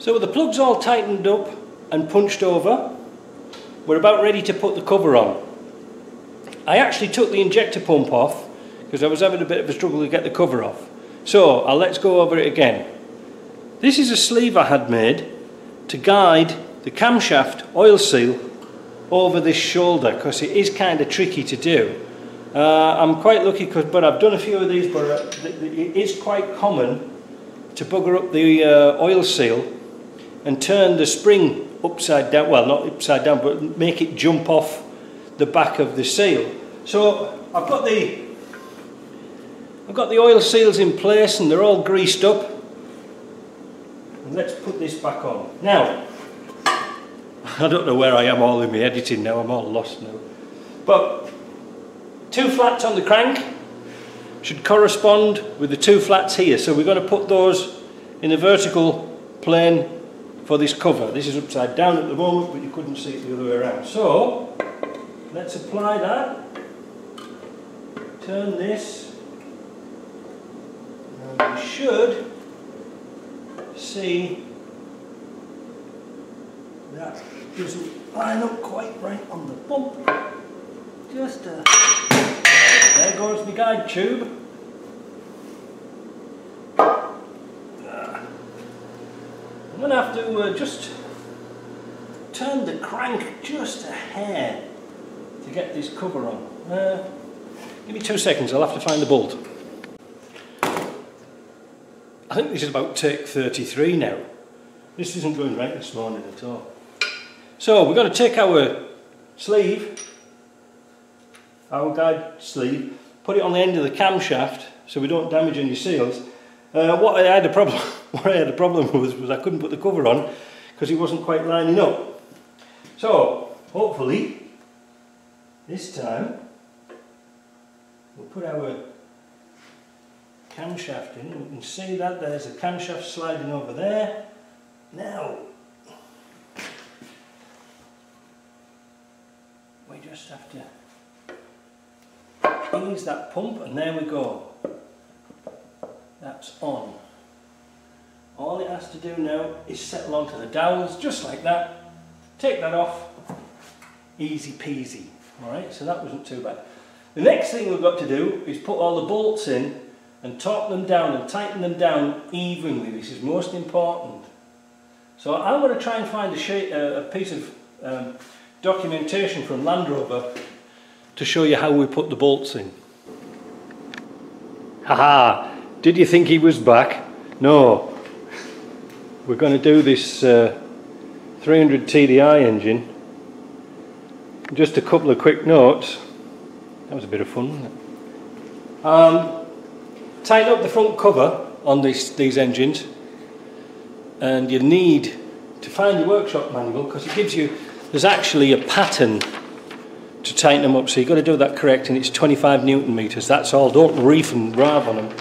So with the plugs all tightened up and punched over, we're about ready to put the cover on. I actually took the injector pump off because I was having a bit of a struggle to get the cover off. So I'll let's go over it again. This is a sleeve I had made to guide the camshaft oil seal over this shoulder because it is kind of tricky to do. Uh, I'm quite lucky, cause, but I've done a few of these, but uh, it is quite common to bugger up the uh, oil seal and turn the spring upside down, well not upside down, but make it jump off the back of the seal. So I've got the I've got the oil seals in place and they're all greased up. And let's put this back on. Now, I don't know where I am all in my editing now, I'm all lost now. But two flats on the crank should correspond with the two flats here. So we're going to put those in a vertical plane for this cover. This is upside down at the moment, but you couldn't see it the other way around. So, let's apply that. Turn this. And we should see that doesn't line up quite right on the bump. Just a... There goes the guide tube. I'm going to uh, just turn the crank just a hair to get this cover on. Uh, give me two seconds, I'll have to find the bolt. I think this is about take 33 now. This isn't going right this morning at all. So we're going to take our sleeve, our guide sleeve, put it on the end of the camshaft so we don't damage any seals. Uh, what I had a problem what I had a problem with was I couldn't put the cover on because it wasn't quite lining up. So, hopefully, this time, we'll put our camshaft in. We can see that there's a camshaft sliding over there. Now, we just have to ease that pump and there we go. That's on. All it has to do now is settle onto the dowels, just like that. Take that off, easy peasy. All right, so that wasn't too bad. The next thing we've got to do is put all the bolts in and torque them down and tighten them down evenly. This is most important. So I'm going to try and find a, a piece of um, documentation from Land Rover to show you how we put the bolts in. Haha, did you think he was back? No, we're going to do this uh, 300 TDI engine. Just a couple of quick notes. That was a bit of fun? Um, tighten up the front cover on this, these engines and you need to find your workshop manual because it gives you, there's actually a pattern to tighten them up so you've got to do that correct and it's 25 newton meters that's all don't reef and rav on them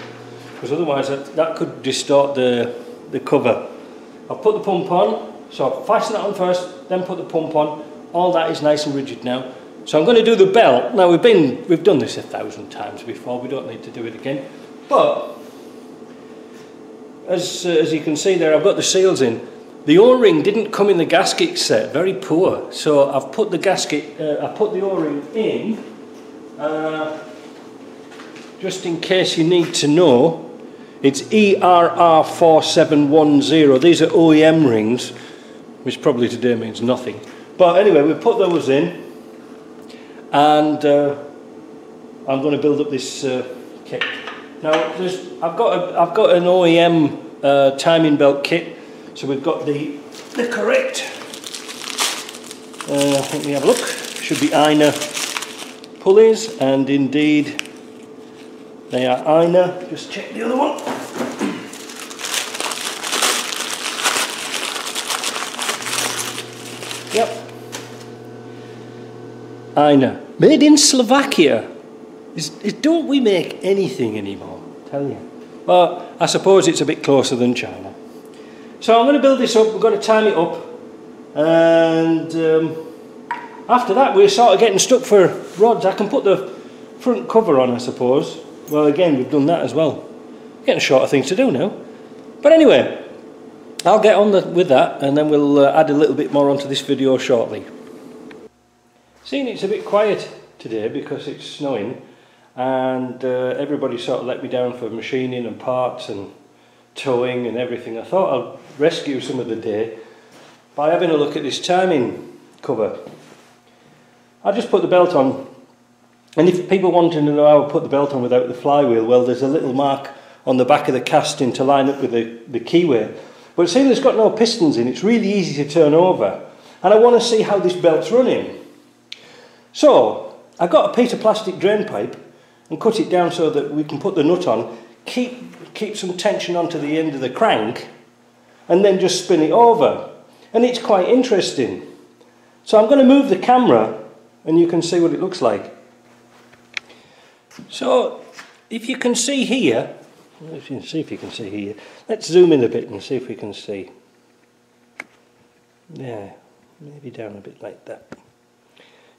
because otherwise that, that could distort the the cover I'll put the pump on, so I'll fasten that on first, then put the pump on. All that is nice and rigid now. So I'm going to do the belt. Now we've been, we've done this a thousand times before, we don't need to do it again. But, as, uh, as you can see there, I've got the seals in. The O-ring didn't come in the gasket set, very poor. So I've put the gasket, uh, I put the O-ring in, uh, just in case you need to know it's ERR4710. These are OEM rings, which probably today means nothing. But anyway, we put those in, and uh, I'm going to build up this uh, kit. Now, I've got a, I've got an OEM uh, timing belt kit, so we've got the the correct. Uh, let me have a look. Should be INA pulleys, and indeed they are INA. Just check the other one. Yep. Ina, Made in Slovakia. Is, is, don't we make anything anymore? Tell you. Well, I suppose it's a bit closer than China. So I'm going to build this up. We've got to time it up. And um, after that, we're sort of getting stuck for rods. I can put the front cover on, I suppose. Well, again, we've done that as well. Getting shorter things to do now. But anyway, I'll get on the, with that and then we'll uh, add a little bit more onto this video shortly. Seeing it's a bit quiet today because it's snowing and uh, everybody sort of let me down for machining and parts and towing and everything. I thought I'd rescue some of the day by having a look at this timing cover. I just put the belt on and if people wanted to know how I put the belt on without the flywheel, well there's a little mark on the back of the casting to line up with the, the keyway. But seeing it's got no pistons in, it's really easy to turn over. And I want to see how this belt's running. So, I got a piece of plastic drain pipe and cut it down so that we can put the nut on, keep, keep some tension onto the end of the crank, and then just spin it over. And it's quite interesting. So I'm going to move the camera and you can see what it looks like. So if you can see here, if you can see if you can see here, let's zoom in a bit and see if we can see. Yeah, maybe down a bit like that.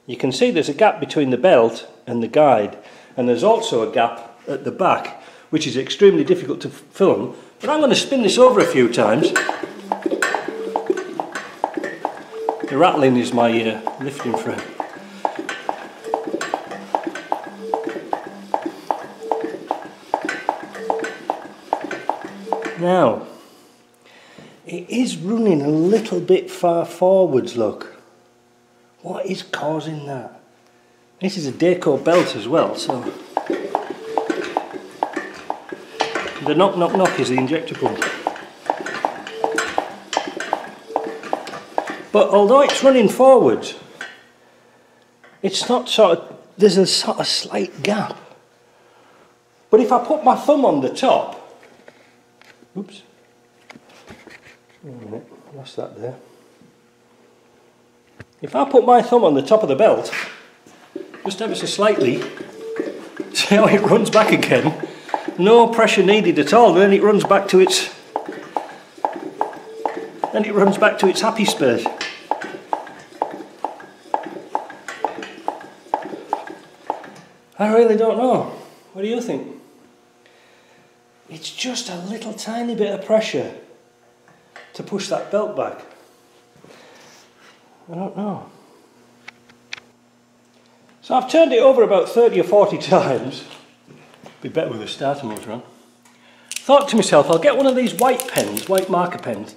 You can see there's a gap between the belt and the guide and there's also a gap at the back which is extremely difficult to film but I'm going to spin this over a few times the rattling is my uh, lifting frame now it is running a little bit far forwards look what is causing that this is a Dayco belt as well, so the knock knock knock is the injector pump. But although it's running forwards, it's not sort of, there's a sort of slight gap. But if I put my thumb on the top, oops, a minute, lost that there. If I put my thumb on the top of the belt, just ever so slightly. See how it runs back again? No pressure needed at all, then it runs back to its then it runs back to its happy space. I really don't know. What do you think? Just a little tiny bit of pressure to push that belt back. I don't know. So I've turned it over about 30 or 40 times. Be better with a starter motor on. Thought to myself, I'll get one of these white pens, white marker pens,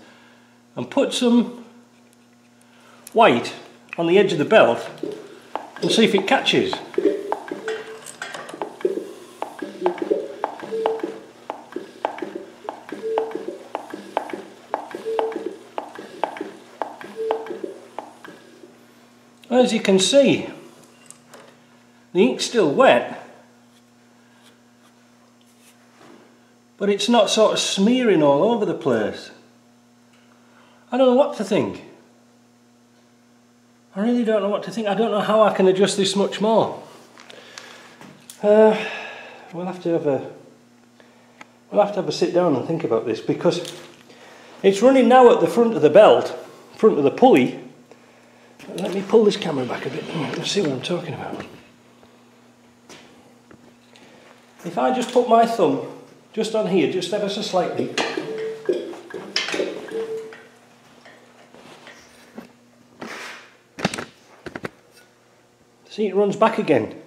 and put some white on the edge of the belt and see if it catches. As you can see, the ink's still wet, but it's not sort of smearing all over the place. I don't know what to think. I really don't know what to think. I don't know how I can adjust this much more. Uh, we'll have to have a we'll have to have a sit down and think about this because it's running now at the front of the belt, front of the pulley. Let me pull this camera back a bit and see what I'm talking about. If I just put my thumb just on here, just ever so slightly, see it runs back again.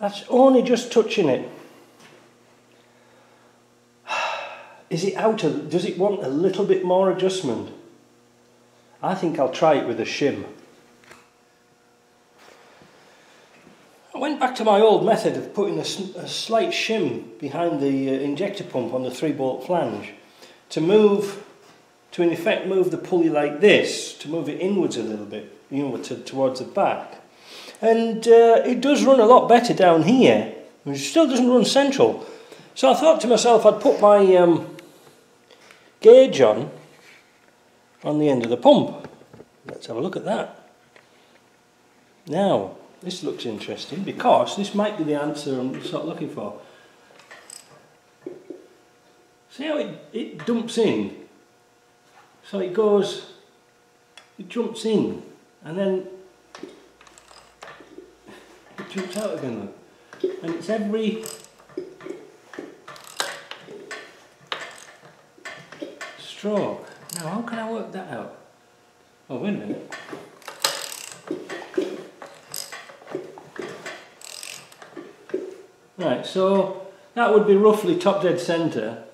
That's only just touching it. Is it out of, does it want a little bit more adjustment? I think I'll try it with a shim. I went back to my old method of putting a, a slight shim behind the uh, injector pump on the three bolt flange to move, to in effect move the pulley like this, to move it inwards a little bit, you know, to, towards the back. And uh, it does run a lot better down here, it still doesn't run central. So I thought to myself I'd put my um, gauge on, on the end of the pump. Let's have a look at that. Now, this looks interesting because this might be the answer I'm sort of looking for. See how it, it dumps in? So it goes, it jumps in and then it jumps out again. And it's every stroke. Now how can I work that out? Oh wait a minute. Right, so that would be roughly top dead centre.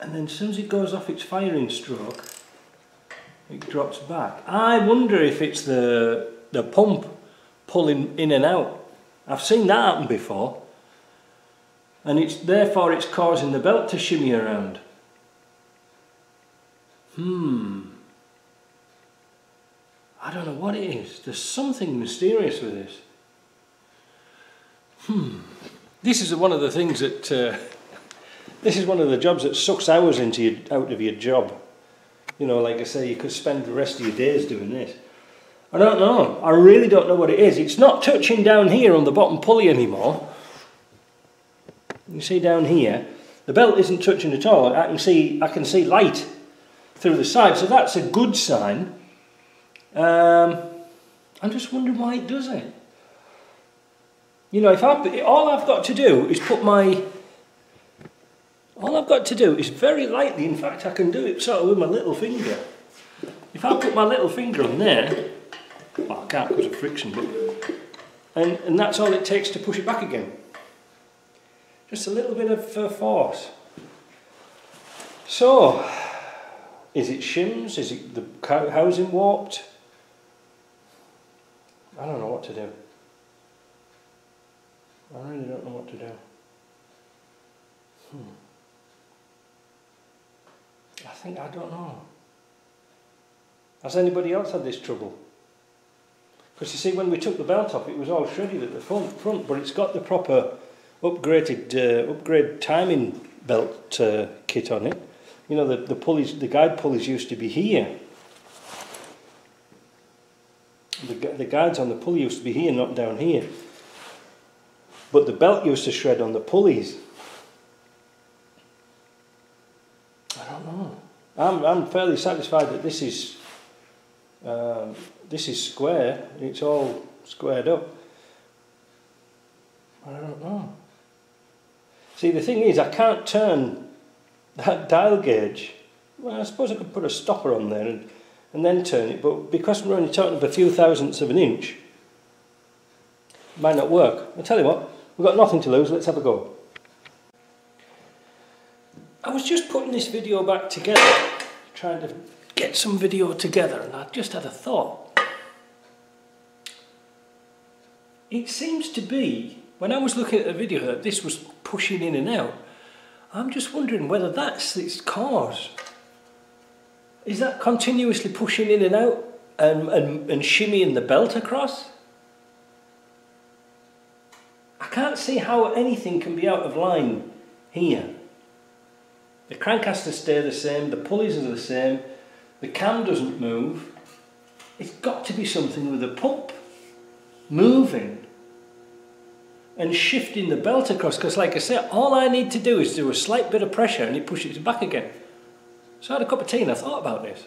And then as soon as it goes off its firing stroke, it drops back. I wonder if it's the, the pump pulling in and out. I've seen that happen before. And it's therefore it's causing the belt to shimmy around. Hmm. I don't know what it is. There's something mysterious with this. Hmm. This is one of the things that. Uh, this is one of the jobs that sucks hours into your, out of your job. You know, like I say, you could spend the rest of your days doing this. I don't know. I really don't know what it is. It's not touching down here on the bottom pulley anymore. You see down here, the belt isn't touching at all. I can see, I can see light through the side, so that's a good sign. Um, I'm just wondering why it does it. You know, if I all I've got to do is put my all I've got to do is very lightly, in fact I can do it sort of with my little finger. If I put my little finger on there, well I can't because of friction, but and, and that's all it takes to push it back again. Just a little bit of uh, force. So, is it shims? Is it the housing warped? I don't know what to do. I really don't know what to do. Hmm. I think, I don't know. Has anybody else had this trouble? Because you see, when we took the belt off, it was all shredded at the front, front but it's got the proper upgraded, uh, upgrade timing belt uh, kit on it. You know, the, the pulleys, the guide pulleys used to be here. The, the guides on the pulley used to be here, not down here. But the belt used to shred on the pulleys. I don't know. I'm, I'm fairly satisfied that this is um, this is square. It's all squared up. I don't know. See, the thing is, I can't turn that dial gauge. Well, I suppose I could put a stopper on there and, and then turn it, but because we're only talking about a few thousandths of an inch, it might not work. I'll tell you what, We've got nothing to lose, let's have a go. I was just putting this video back together, trying to get some video together, and I just had a thought. It seems to be, when I was looking at the video, this was pushing in and out. I'm just wondering whether that's its cause. Is that continuously pushing in and out and, and, and shimmying the belt across? I can't see how anything can be out of line here. The crank has to stay the same, the pulleys are the same, the cam doesn't move. It's got to be something with the pump moving and shifting the belt across because like I said, all I need to do is do a slight bit of pressure and it pushes it back again. So I had a cup of tea and I thought about this.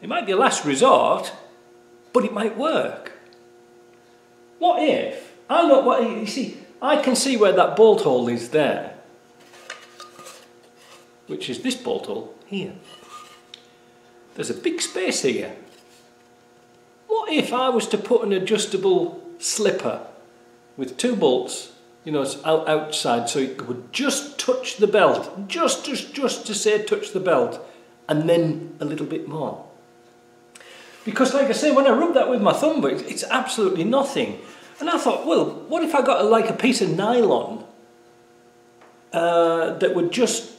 It might be a last resort, but it might work. What if, I'm not, what, you see, I can see where that bolt hole is there, which is this bolt hole here. There's a big space here. What if I was to put an adjustable slipper with two bolts, you know, out, outside so it would just touch the belt, just, just, just to say touch the belt, and then a little bit more. Because like I say, when I rub that with my thumb, it's absolutely nothing. And I thought, well, what if I got like a piece of nylon uh, that would just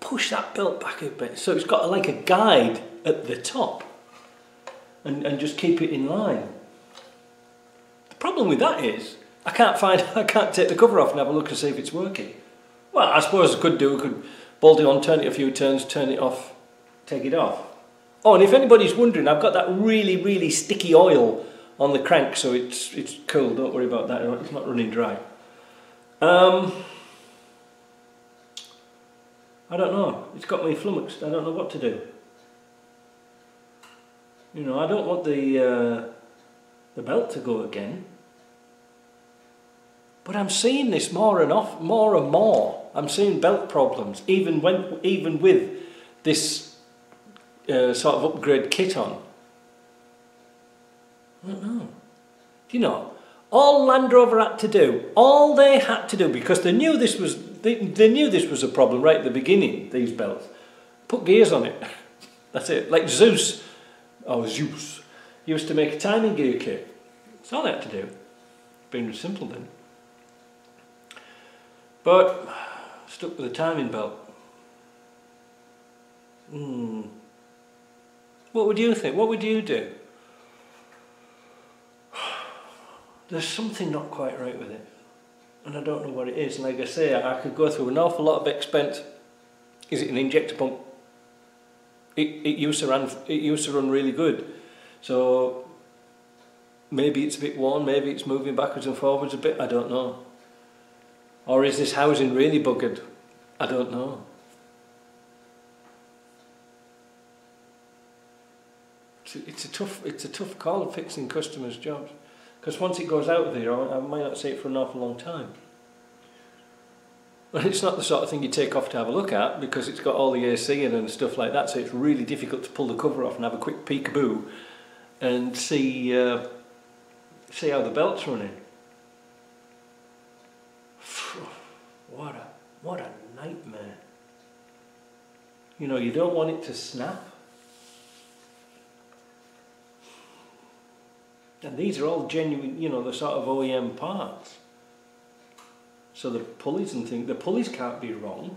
push that belt back a bit so it's got like a guide at the top and, and just keep it in line. Problem with that is I can't find, I can't take the cover off and have a look and see if it's working. Well, I suppose I could do, I could bolt it on, turn it a few turns, turn it off, take it off. Oh, and if anybody's wondering, I've got that really, really sticky oil on the crank so it's it's cool don't worry about that it's not running dry. Um, I don't know. It's got me flummoxed. I don't know what to do. You know I don't want the uh, the belt to go again But I'm seeing this more and off, more and more. I'm seeing belt problems, even when, even with this uh, sort of upgrade kit on. I don't know. Do you know, all Land Rover had to do, all they had to do, because they knew this was, they, they knew this was a problem right at the beginning, these belts, put gears on it. That's it. Like Zeus, or Zeus, used to make a timing gear kit. That's all they had to do. Being simple then. But stuck with a timing belt. Hmm. What would you think? What would you do? There's something not quite right with it. And I don't know what it is. Like I say, I could go through an awful lot of expense. Is it an injector pump? It, it used to run it used to run really good. So maybe it's a bit worn, maybe it's moving backwards and forwards a bit, I don't know. Or is this housing really buggered? I don't know. It's a, tough it's a tough call fixing customers' jobs because once it goes out there, I might not see it for an awful long time. And it's not the sort of thing you take off to have a look at because it's got all the AC in and stuff like that, so it's really difficult to pull the cover off and have a quick peekaboo and see uh, see how the belt's running. What a nightmare. You know, you don't want it to snap. And these are all genuine, you know, the sort of OEM parts. So the pulleys and things, the pulleys can't be wrong.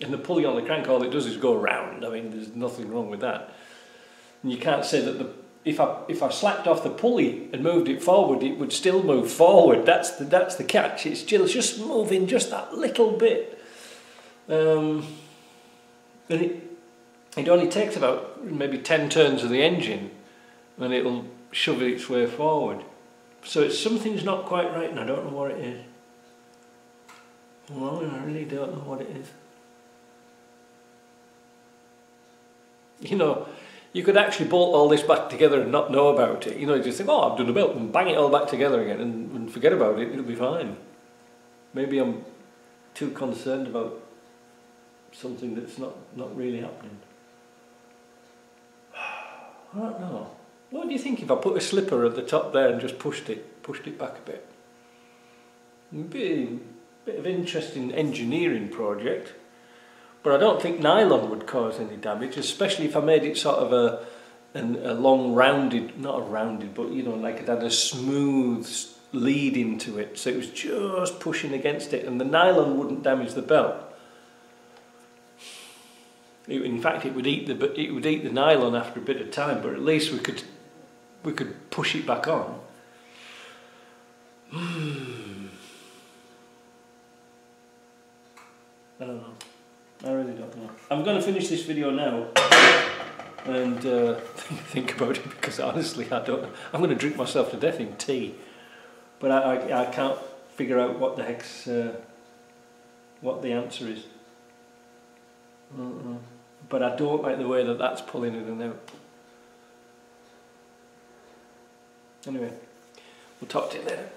And the pulley on the crank, all it does is go round. I mean, there's nothing wrong with that. And you can't say that the if I if I slapped off the pulley and moved it forward, it would still move forward. That's the that's the catch. It's still just moving just that little bit. Um, and it it only takes about maybe ten turns of the engine, and it'll shove its way forward. So it's something's not quite right, and I don't know what it is. Well, I really don't know what it is. You know, you could actually bolt all this back together and not know about it. You know, you just think, oh, I've done a belt, and bang it all back together again and, and forget about it, it'll be fine. Maybe I'm too concerned about something that's not, not really happening. I don't know. What do you think if I put a slipper at the top there and just pushed it, pushed it back a bit? It'd be a bit of interesting engineering project. But I don't think nylon would cause any damage, especially if I made it sort of a, an, a long rounded, not a rounded, but you know, like it had a smooth lead into it. So it was just pushing against it and the nylon wouldn't damage the belt. It, in fact, it would eat the it would eat the nylon after a bit of time, but at least we could we could push it back on. Hmm. I don't know. I really don't know. I'm going to finish this video now and uh, think about it because honestly I don't I'm going to drink myself to death in tea but I, I, I can't figure out what the heck's uh, what the answer is. But I don't like the way that that's pulling it in and out. Anyway, we'll talk to you later.